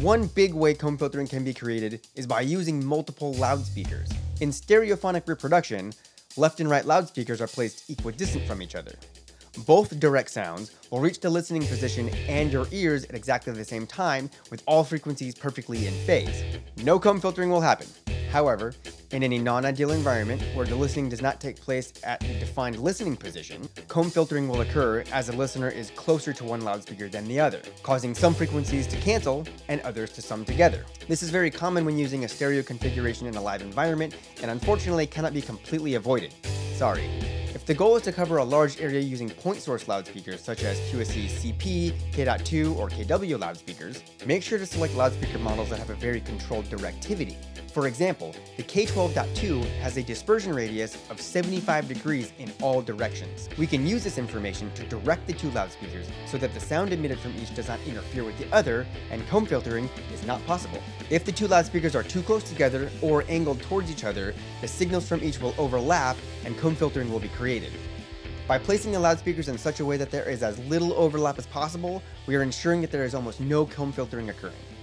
One big way comb filtering can be created is by using multiple loudspeakers. In stereophonic reproduction, left and right loudspeakers are placed equidistant from each other. Both direct sounds will reach the listening position and your ears at exactly the same time with all frequencies perfectly in phase. No comb filtering will happen. However, in any non-ideal environment where the listening does not take place at the defined listening position, comb filtering will occur as the listener is closer to one loudspeaker than the other, causing some frequencies to cancel and others to sum together. This is very common when using a stereo configuration in a live environment and unfortunately cannot be completely avoided. Sorry. If the goal is to cover a large area using point source loudspeakers such as QSC CP, K.2, or KW loudspeakers, make sure to select loudspeaker models that have a very controlled directivity. For example, the K12.2 has a dispersion radius of 75 degrees in all directions. We can use this information to direct the two loudspeakers so that the sound emitted from each does not interfere with the other, and comb filtering is not possible. If the two loudspeakers are too close together or angled towards each other, the signals from each will overlap and comb filtering will be created. By placing the loudspeakers in such a way that there is as little overlap as possible, we are ensuring that there is almost no comb filtering occurring.